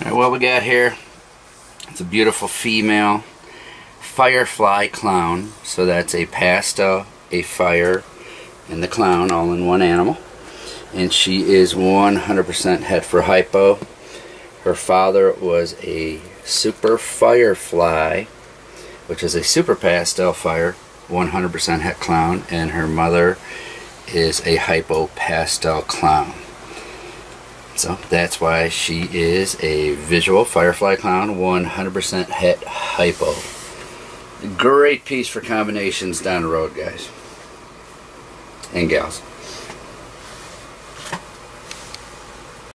Alright, what we got here, it's a beautiful female firefly clown. So that's a pastel, a fire, and the clown all in one animal. And she is 100% het for hypo. Her father was a super firefly, which is a super pastel fire, 100% het clown, and her mother is a hypo pastel clown. So that's why she is a visual Firefly Clown 100% het hypo. Great piece for combinations down the road, guys. And gals.